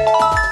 you